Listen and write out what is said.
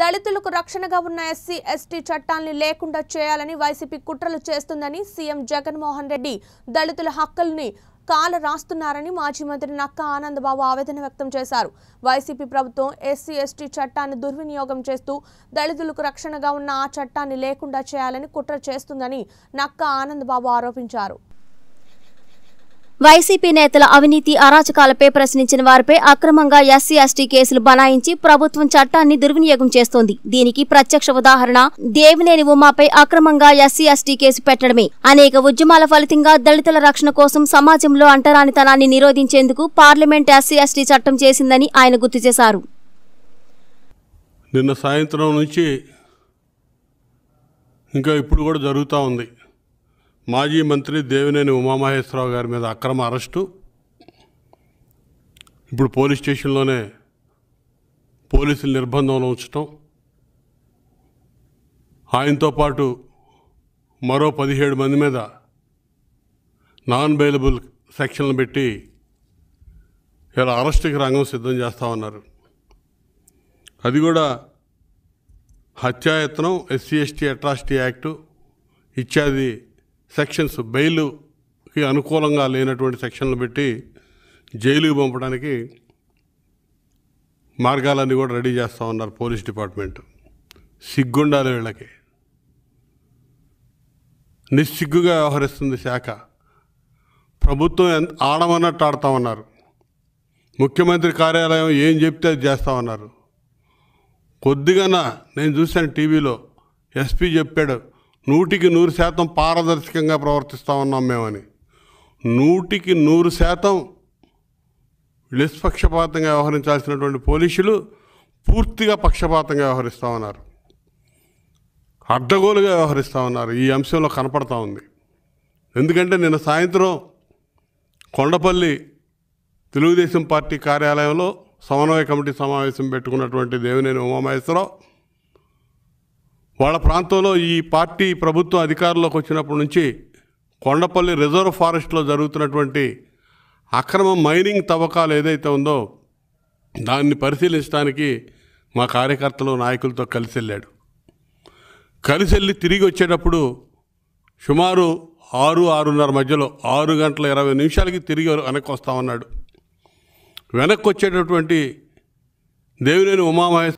దళితులకు రక్షణగా ఉన్న ఎస్సీ ఎస్టీ చట్టాల్ని లేకుండా చేయాలని వైసీపీ కుట్రలు చేస్తుందని సీఎం జగన్మోహన్ రెడ్డి దళితుల హక్కుల్ని కాల రాస్తున్నారని మాజీ మంత్రి నక్క ఆనందబాబు ఆవేదన వ్యక్తం చేశారు. వైసీపీ ప్రభుత్వం ఎస్సీ ఎస్టీ చట్టాన్ని దుర్వినియోగం చేస్తూ దళితులకు రక్షణగా ఉన్న ఆ చట్టాన్ని లేకుండా చేయాలని కుట్ర చేస్తుందని నక్క ఆనందబాబు ఆరోపించారు. వైసీపీ నేతల అవినీతి అరాచకాలపై ప్రశ్నించిన వారిపై అక్రమంగా ఎస్సీ ఎస్టీ కేసులు బనాయించి ప్రభుత్వం చట్టాన్ని దుర్వినియోగం చేస్తోంది. దీనికి ప్రత్యక్ష ఉదాహరణ దేవినేని ఉమాపై అక్రమంగా ఎస్సీ ఎస్టీ కేసు పెట్టడమే. అనేక ఉద్యమాల ఫలితంగా దళితుల రక్షణ కోసం సమాజంలో అంటరానితనాన్ని నిరోధించేందుకు పార్లమెంట్ ఎస్సీ ఎస్టీ చట్టం చేసిందని ఆయన గుర్తు చేశారు. నిన్న సాయంత్రం నుంచి ఇంకా ఇప్పుడు కూడా జరుగుతూ ఉంది. మాజీ మంత్రి దేవినేని ఉమామహేశ్వరరావు గారి మీద అక్రమ అరెస్టు. ఇప్పుడు పోలీస్ స్టేషన్లోనే పోలీసులు నిర్బంధంలో ఉంచటం. ఆయనతో పాటు మరో పదిహేడు మంది మీద నాన్ బెయిలబుల్ సెక్షన్లు పెట్టి ఇలా అరెస్టుకి రంగం సిద్ధం చేస్తా ఉన్నారు. అది కూడా హత్యాయత్నం ఎస్సీ ఎస్టీ అట్రాసిటీ యాక్టు ఇత్యాది సెక్షన్స్ బెయిల్కి అనుకూలంగా లేనటువంటి సెక్షన్లు పెట్టి జైలుకి పంపడానికి మార్గాలన్నీ కూడా రెడీ చేస్తూ ఉన్నారు పోలీస్ డిపార్ట్మెంట్. సిగ్గుండాలి వీళ్ళకి. నిస్సిగ్గుగా వ్యవహరిస్తుంది శాఖ. ప్రభుత్వం ఎంత ఆడమన్నట్టు ఆడుతూ ఉన్నారు. ముఖ్యమంత్రి కార్యాలయం ఏం చెప్తే అది చేస్తూ ఉన్నారు. కొద్దిగా నేను చూశాను టీవీలో ఎస్పీ చెప్పాడు నూటికి నూరు శాతం పారదర్శకంగా ప్రవర్తిస్తూ ఉన్నాం మేమని. నూటికి నూరు శాతం నిష్పక్షపాతంగా వ్యవహరించాల్సినటువంటి పోలీసులు పూర్తిగా పక్షపాతంగా వ్యవహరిస్తూ ఉన్నారు. అడ్డగోలుగా వ్యవహరిస్తూ ఉన్నారు. ఈ అంశంలో కనపడతా ఉంది. ఎందుకంటే నిన్న సాయంత్రం కొండపల్లి తెలుగుదేశం పార్టీ కార్యాలయంలో సమన్వయ కమిటీ సమావేశం పెట్టుకున్నటువంటి దేవినేని ఉమామహేశ్వరరావు వాళ్ళ ప్రాంతంలో ఈ పార్టీ ప్రభుత్వం అధికారంలోకి వచ్చినప్పటి నుంచి కొండపల్లి రిజర్వ్ ఫారెస్ట్లో జరుగుతున్నటువంటి అక్రమ మైనింగ్ తవ్వకాలు ఏదైతే ఉందో దాన్ని పరిశీలించడానికి మా కార్యకర్తలు నాయకులతో కలిసి వెళ్ళాడు. కలిసి వెళ్ళి తిరిగి వచ్చేటప్పుడు సుమారు ఆరు ఆరున్నర మధ్యలో ఆరు గంటల ఇరవై నిమిషాలకి తిరిగి వెనక్కి వస్తామన్నాడు. వెనక్కి వచ్చేటటువంటి దేవినేని ఉమామహేశ్వర